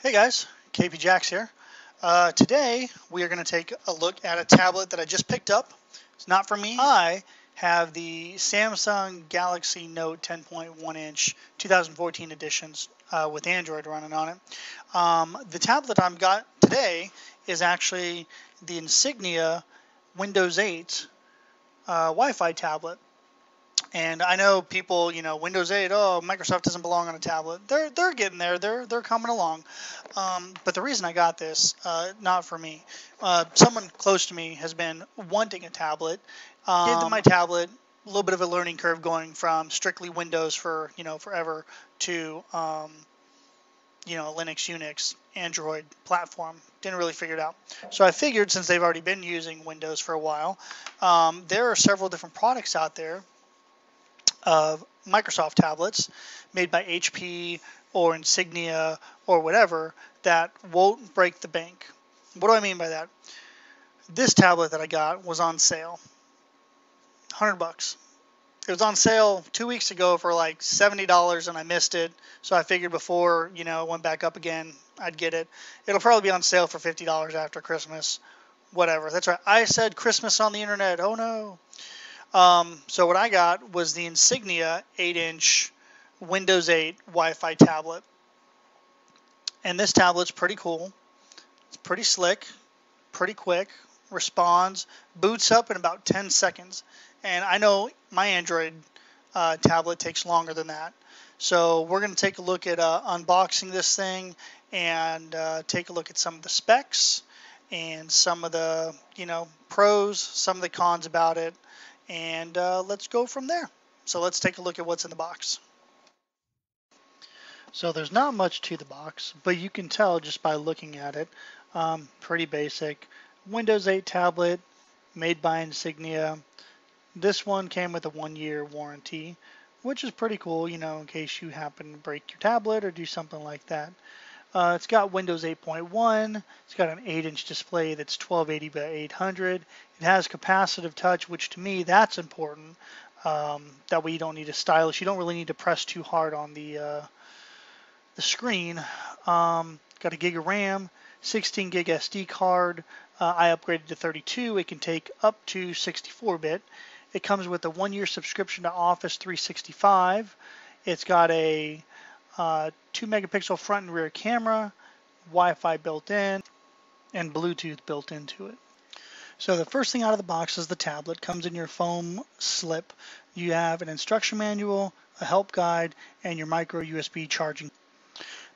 Hey guys, KP Jax here. Uh, today we are going to take a look at a tablet that I just picked up. It's not for me. I have the Samsung Galaxy Note 10.1 inch 2014 editions uh, with Android running on it. Um, the tablet I've got today is actually the Insignia Windows 8 uh, Wi-Fi tablet. And I know people, you know, Windows 8, oh, Microsoft doesn't belong on a tablet. They're they're getting there. They're they're coming along. Um, but the reason I got this, uh, not for me, uh, someone close to me has been wanting a tablet. Um, Gave them my tablet. A little bit of a learning curve going from strictly Windows for you know forever to um, you know Linux, Unix, Android platform. Didn't really figure it out. So I figured since they've already been using Windows for a while, um, there are several different products out there of Microsoft tablets made by HP or Insignia or whatever that won't break the bank. What do I mean by that? This tablet that I got was on sale. 100 bucks. It was on sale two weeks ago for like $70 and I missed it. So I figured before, you know, it went back up again, I'd get it. It'll probably be on sale for $50 after Christmas. Whatever. That's right. I said Christmas on the internet. Oh no. Um, so what I got was the Insignia 8-inch Windows 8 Wi-Fi tablet. And this tablet's pretty cool. It's pretty slick, pretty quick, responds, boots up in about 10 seconds. And I know my Android uh, tablet takes longer than that. So we're going to take a look at uh, unboxing this thing and uh, take a look at some of the specs and some of the, you know, pros, some of the cons about it and uh, let's go from there. So let's take a look at what's in the box. So there's not much to the box, but you can tell just by looking at it. Um, pretty basic. Windows 8 tablet, made by Insignia. This one came with a one-year warranty, which is pretty cool, you know, in case you happen to break your tablet or do something like that. Uh, it's got Windows 8.1. It's got an 8-inch display that's 1280 by 800. It has capacitive touch, which to me that's important. Um, that way you don't need a stylus. You don't really need to press too hard on the uh, the screen. Um, got a gig of RAM, 16 gig SD card. Uh, I upgraded to 32. It can take up to 64-bit. It comes with a one-year subscription to Office 365. It's got a uh, 2 megapixel front and rear camera, Wi-Fi built in, and Bluetooth built into it. So the first thing out of the box is the tablet. Comes in your foam slip. You have an instruction manual, a help guide, and your micro USB charging.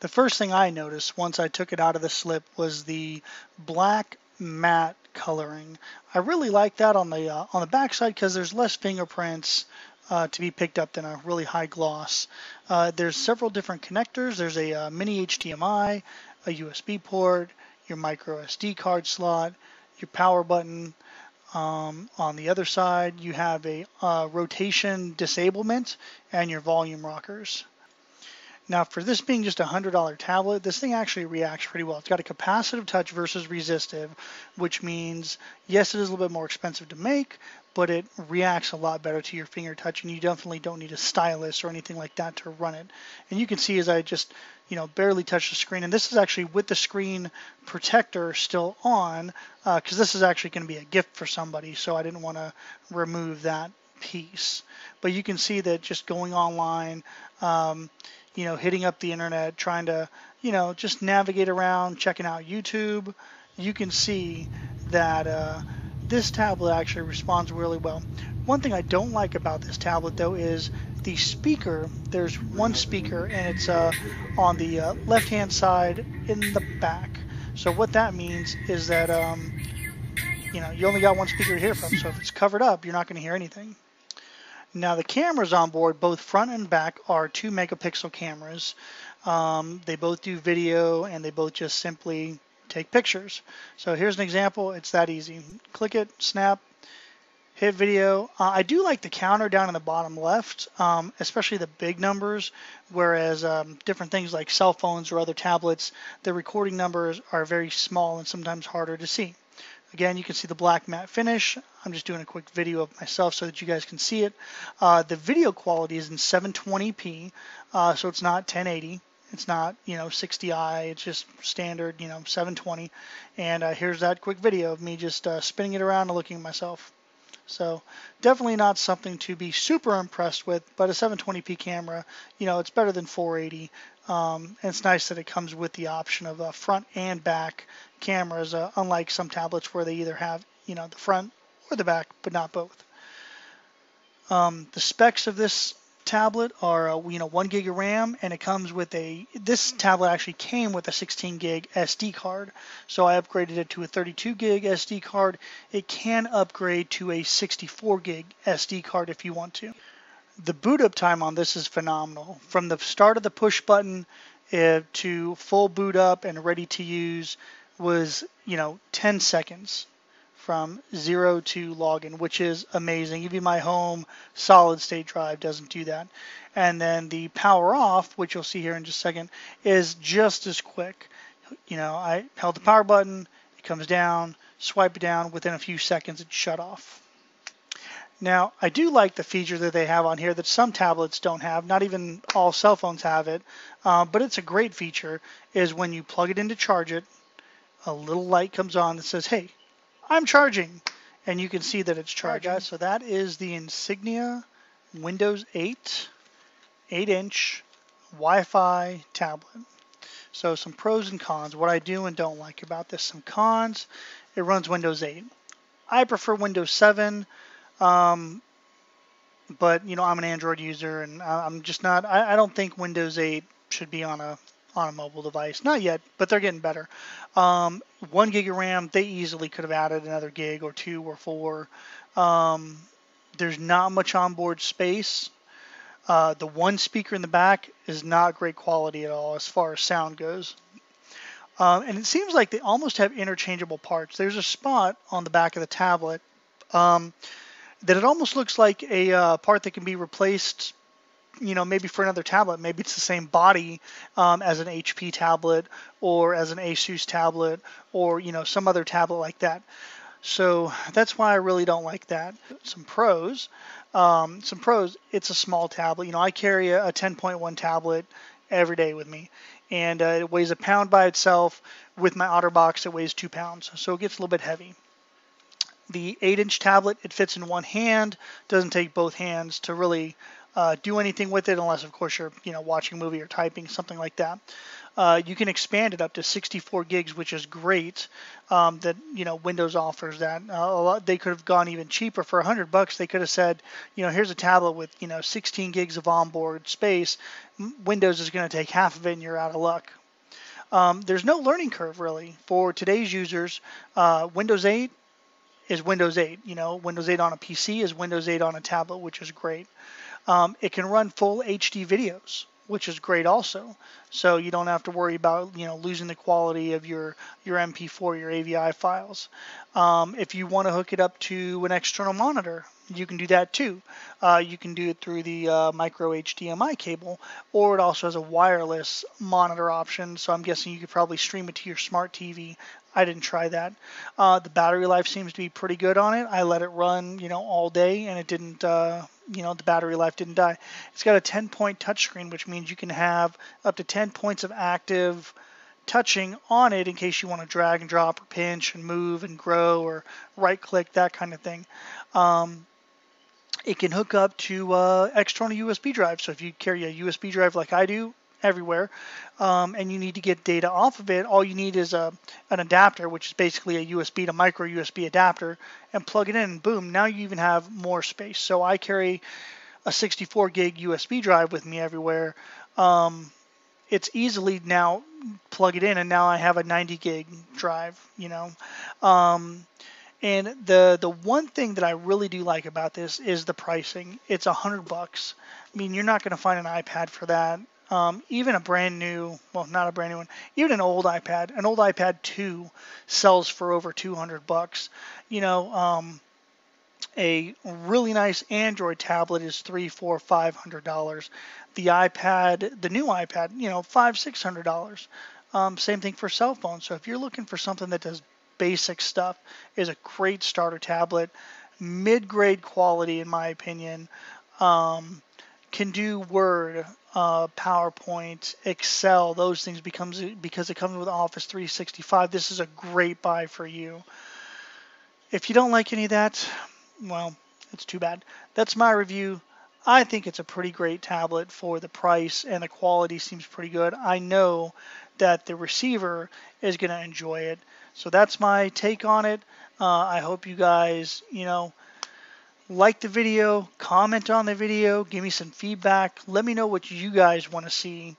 The first thing I noticed once I took it out of the slip was the black matte coloring. I really like that on the uh, on the backside because there's less fingerprints uh, to be picked up than a really high gloss. Uh, there's several different connectors. There's a, a uh, mini HDMI, a USB port, your micro SD card slot, your power button. Um, on the other side, you have a uh, rotation disablement and your volume rockers. Now for this being just a $100 tablet, this thing actually reacts pretty well. It's got a capacitive touch versus resistive, which means, yes, it is a little bit more expensive to make, but it reacts a lot better to your finger touch and you definitely don't need a stylus or anything like that to run it. And you can see as I just, you know, barely touch the screen, and this is actually with the screen protector still on, because uh, this is actually going to be a gift for somebody, so I didn't want to remove that piece. But you can see that just going online, um, you know, hitting up the internet, trying to, you know, just navigate around, checking out YouTube, you can see that uh, this tablet actually responds really well. One thing I don't like about this tablet though is the speaker. There's one speaker and it's uh, on the uh, left hand side in the back. So what that means is that um, you know you only got one speaker to hear from. So if it's covered up, you're not going to hear anything. Now the cameras on board, both front and back, are two megapixel cameras. Um, they both do video and they both just simply take pictures. So here's an example. It's that easy. Click it, snap, hit video. Uh, I do like the counter down in the bottom left, um, especially the big numbers, whereas um, different things like cell phones or other tablets, the recording numbers are very small and sometimes harder to see. Again, you can see the black matte finish. I'm just doing a quick video of myself so that you guys can see it. Uh, the video quality is in 720p, uh, so it's not 1080. It's not, you know, 60i. It's just standard, you know, 720. And uh, here's that quick video of me just uh, spinning it around and looking at myself. So definitely not something to be super impressed with, but a 720p camera, you know, it's better than 480. Um, and it's nice that it comes with the option of a front and back cameras, uh, unlike some tablets where they either have, you know, the front or the back, but not both. Um, the specs of this tablet are uh, you know one gig of RAM and it comes with a this tablet actually came with a 16 gig SD card. So I upgraded it to a 32 gig SD card. It can upgrade to a 64 gig SD card if you want to. The boot up time on this is phenomenal. From the start of the push button uh, to full boot up and ready to use was you know 10 seconds from zero to login, which is amazing. Even my home solid state drive doesn't do that. And then the power off, which you'll see here in just a second, is just as quick. You know, I held the power button, it comes down, swipe it down, within a few seconds it shut off. Now, I do like the feature that they have on here that some tablets don't have, not even all cell phones have it, uh, but it's a great feature, is when you plug it in to charge it, a little light comes on that says, hey, I'm charging. And you can see that it's charging. Right, guys, so that is the Insignia Windows 8 8-inch Wi-Fi tablet. So some pros and cons. What I do and don't like about this. Some cons. It runs Windows 8. I prefer Windows 7. Um, but you know I'm an Android user and I'm just not. I, I don't think Windows 8 should be on a on a mobile device. Not yet, but they're getting better. Um, one gig of RAM, they easily could have added another gig or two or four. Um, there's not much onboard space. Uh, the one speaker in the back is not great quality at all as far as sound goes. Um, and it seems like they almost have interchangeable parts. There's a spot on the back of the tablet um, that it almost looks like a uh, part that can be replaced you know, maybe for another tablet, maybe it's the same body um, as an HP tablet or as an Asus tablet or, you know, some other tablet like that. So that's why I really don't like that. Some pros, um, some pros, it's a small tablet. You know, I carry a, a 10.1 tablet every day with me and uh, it weighs a pound by itself. With my OtterBox, it weighs two pounds, so it gets a little bit heavy. The 8-inch tablet, it fits in one hand, doesn't take both hands to really uh, do anything with it unless, of course, you're you know watching a movie or typing something like that. Uh, you can expand it up to 64 gigs, which is great. Um, that you know Windows offers that. Uh, lot, they could have gone even cheaper for 100 bucks. They could have said, you know, here's a tablet with you know 16 gigs of onboard space. Windows is going to take half of it, and you're out of luck. Um, there's no learning curve really for today's users. Uh, Windows 8 is Windows 8. You know, Windows 8 on a PC is Windows 8 on a tablet, which is great. Um, it can run full HD videos, which is great also. So you don't have to worry about you know losing the quality of your your MP4, your AVI files. Um, if you want to hook it up to an external monitor, you can do that too. Uh, you can do it through the uh, micro HDMI cable, or it also has a wireless monitor option. So I'm guessing you could probably stream it to your smart TV. I didn't try that. Uh, the battery life seems to be pretty good on it. I let it run, you know, all day, and it didn't uh, you know the battery life didn't die. It's got a 10 point touchscreen, which means you can have up to 10 points of active touching on it in case you want to drag and drop or pinch and move and grow or right click that kind of thing. Um, it can hook up to uh, external USB drive. So if you carry a USB drive like I do, everywhere, um, and you need to get data off of it, all you need is a, an adapter, which is basically a USB to micro USB adapter, and plug it in, and boom, now you even have more space. So I carry a 64 gig USB drive with me everywhere. Um, it's easily now plug it in, and now I have a 90 gig drive, you know. Um, and the the one thing that I really do like about this is the pricing. It's a hundred bucks. I mean, you're not going to find an iPad for that. Um, even a brand new, well, not a brand new one, even an old iPad, an old iPad 2 sells for over 200 bucks. You know, um, a really nice Android tablet is three, four, five hundred dollars. The iPad, the new iPad, you know, five, six hundred dollars. Um, same thing for cell phones. So if you're looking for something that does basic stuff, is a great starter tablet, mid-grade quality in my opinion. Um, can do Word, uh, PowerPoint, Excel, those things becomes because it comes with Office 365. This is a great buy for you. If you don't like any of that, well, it's too bad. That's my review. I think it's a pretty great tablet for the price and the quality seems pretty good. I know that the receiver is going to enjoy it. So that's my take on it. Uh, I hope you guys, you know, like the video, comment on the video, give me some feedback. Let me know what you guys want to see.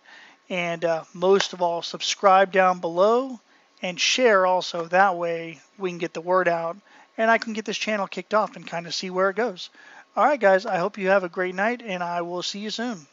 And uh, most of all, subscribe down below and share also. That way we can get the word out and I can get this channel kicked off and kind of see where it goes. All right, guys, I hope you have a great night and I will see you soon.